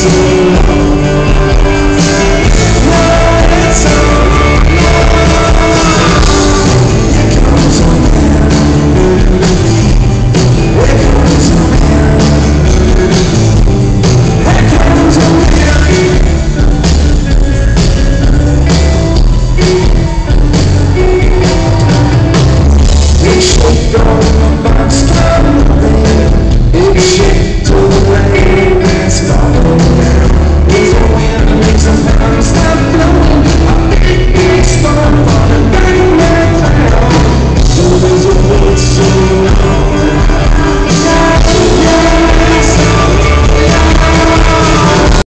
see.